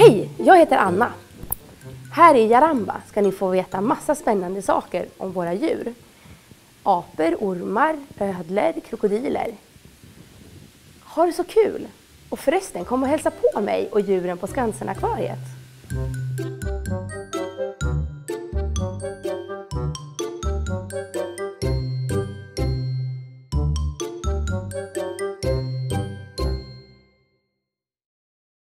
Hej! Jag heter Anna. Här i Jaramba ska ni få veta massa spännande saker om våra djur. Apor, ormar, ödlor, krokodiler. Ha det så kul! Och förresten, kom och hälsa på mig och djuren på Skansen-akvariet.